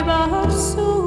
privar sua